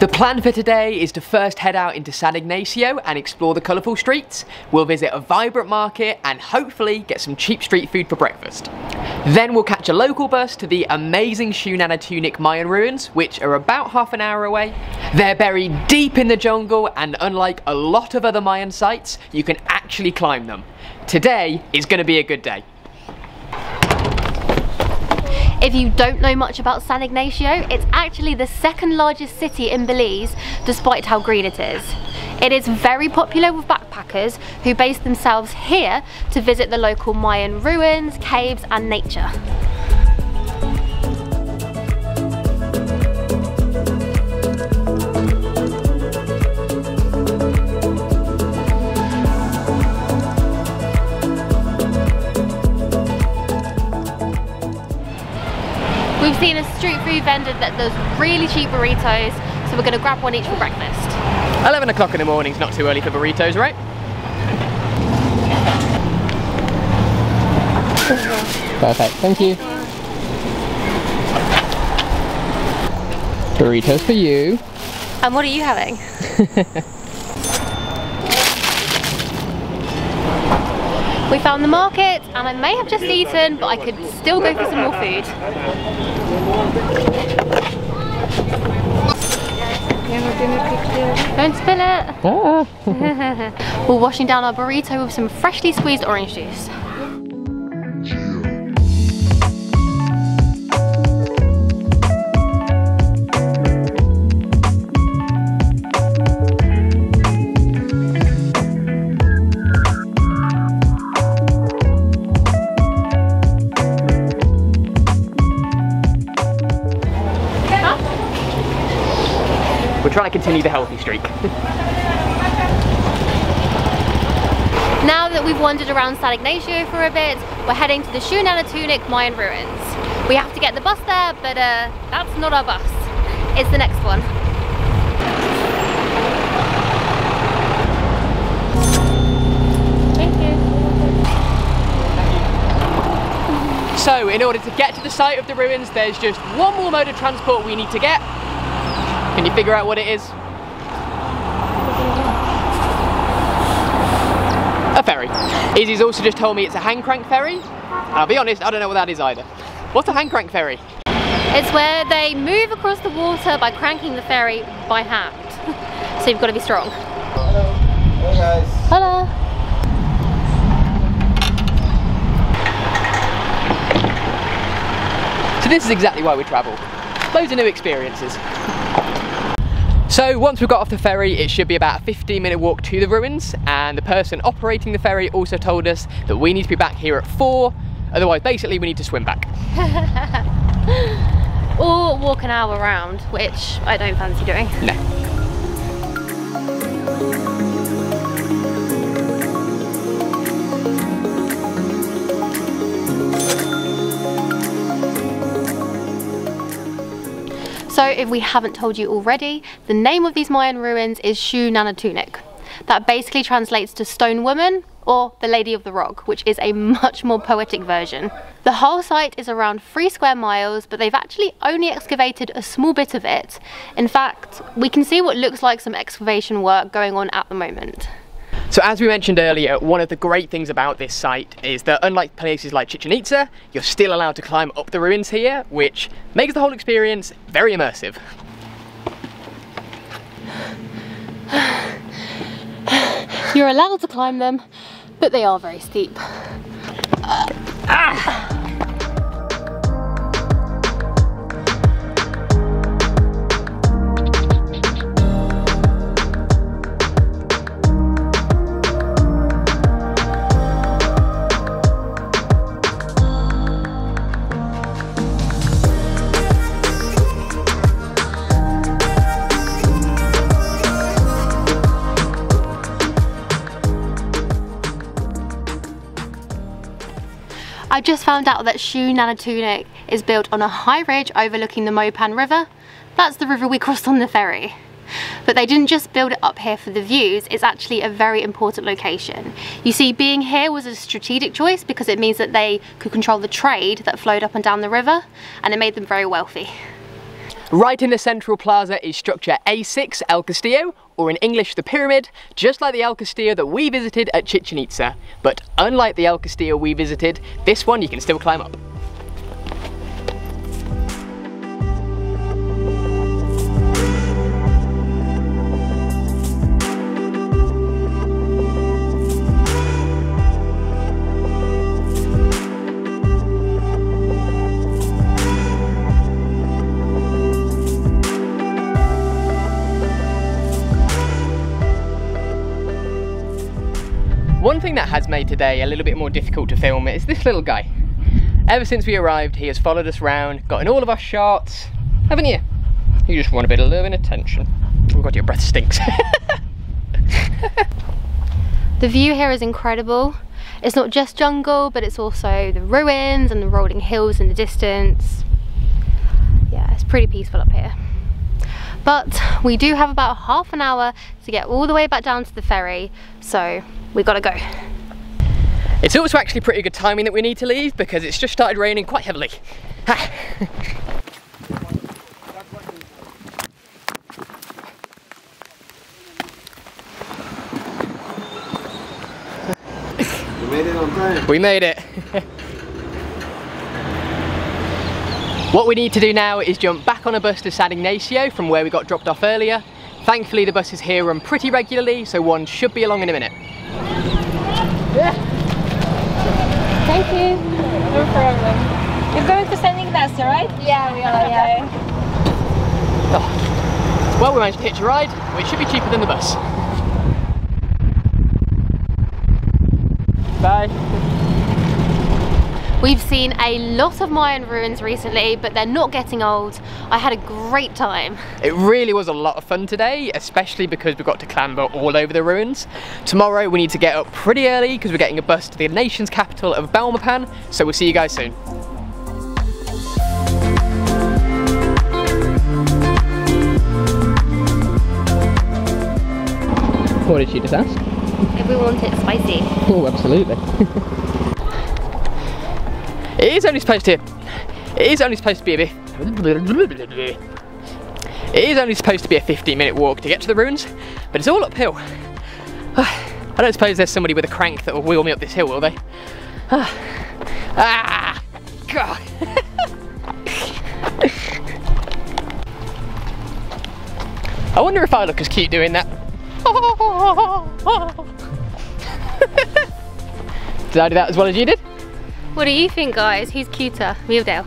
The plan for today is to first head out into San Ignacio and explore the colourful streets. We'll visit a vibrant market and hopefully get some cheap street food for breakfast. Then we'll catch a local bus to the amazing Xunantunich Mayan ruins, which are about half an hour away. They're buried deep in the jungle and unlike a lot of other Mayan sites, you can actually climb them. Today is going to be a good day. If you don't know much about San Ignacio, it's actually the second largest city in Belize, despite how green it is. It is very popular with backpackers who base themselves here to visit the local Mayan ruins, caves and nature. We've seen a street food vendor that does really cheap burritos, so we're gonna grab one each for breakfast. 11 o'clock in the morning's not too early for burritos, right? Perfect, thank you. Burritos for you. And what are you having? we found the market and I may have just eaten, but I could still go for some more food. Don't spill it. Ah. We're washing down our burrito with some freshly squeezed orange juice. We're trying to continue the healthy streak. Now that we've wandered around San Ignacio for a bit, we're heading to the Xunantunich Mayan ruins. We have to get the bus there, but uh, that's not our bus. It's the next one. Thank you. So, in order to get to the site of the ruins, there's just one more mode of transport we need to get. Can you figure out what it is? A ferry. Izzie's also just told me it's a hand crank ferry. I'll be honest, I don't know what that is either. What's a hand crank ferry? It's where they move across the water by cranking the ferry by hand. so you've got to be strong. Hello. Hey guys. Hello. So this is exactly why we travel. Loads of new experiences. So once we got off the ferry, it should be about a 15 minute walk to the ruins and the person operating the ferry also told us that we need to be back here at 4, otherwise basically we need to swim back. Or walk an hour around, which I don't fancy doing. No. So if we haven't told you already, the name of these Mayan ruins is Shu Xunantunich. That basically translates to stone woman or the lady of the rock, which is a much more poetic version. The whole site is around three square miles, but they've actually only excavated a small bit of it. In fact, we can see what looks like some excavation work going on at the moment. So as we mentioned earlier, one of the great things about this site is that unlike places like Chichen Itza, you're still allowed to climb up the ruins here, which makes the whole experience very immersive. You're allowed to climb them, but they are very steep. Ah! I just found out that Xunantunich is built on a high ridge overlooking the Mopan River. That's the river we crossed on the ferry. But they didn't just build it up here for the views, it's actually a very important location. You see, being here was a strategic choice because it means that they could control the trade that flowed up and down the river and it made them very wealthy. Right in the central plaza is structure A6 El Castillo, or in English the pyramid, just like the El Castillo that we visited at Chichen Itza. But unlike the El Castillo we visited, this one you can still climb up. One thing that has made today a little bit more difficult to film is this little guy. Ever since we arrived, he has followed us around, gotten all of our shots, haven't you? You just want a bit of love and attention. Oh god, your breath stinks. The view here is incredible. It's not just jungle, but it's also the ruins and the rolling hills in the distance. Yeah, it's pretty peaceful up here. But we do have about half an hour to get all the way back down to the ferry, so we gotta go. it's also actually pretty good timing that we need to leave because it's just started raining quite heavily. Ha. You made it on time. We made it. What we need to do now is jump back on a bus to San Ignacio from where we got dropped off earlier. Thankfully the buses here run pretty regularly, so one should be along in a minute. Thank you. No problem. You're going to San Ignacio, right? Yeah, we are. Okay. Oh. Well, we managed to hitch a ride, which should be cheaper than the bus. Bye. We've seen a lot of Mayan ruins recently, but they're not getting old. I had a great time. It really was a lot of fun today, especially because we got to clamber all over the ruins. Tomorrow we need to get up pretty early because we're getting a bus to the nation's capital of Belmopan, so we'll see you guys soon. What did she just ask? If we want it spicy. Oh, absolutely. it is only supposed to. It is only supposed to be a bit. It is only supposed to be a 15 minute walk to get to the ruins, but it's all uphill. I don't suppose there's somebody with a crank that will wheel me up this hill, will they? Ah, God. I wonder if I look as cute doing that. Did I do that as well as you did? What do you think, guys? Who's cuter, me or Dale?